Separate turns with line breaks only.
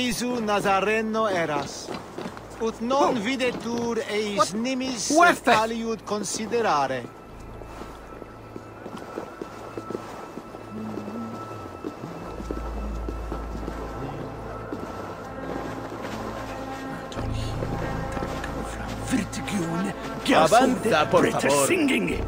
Jesu Nazareno eras. Ut non videtur eis nimis
What the-
aliud considerare.
Vertigione.
Avanza, por favor.
singing.